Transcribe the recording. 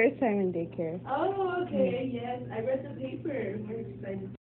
first time in daycare. Oh, okay, yes. I read the paper. We're excited.